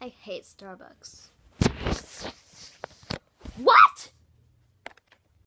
I hate Starbucks.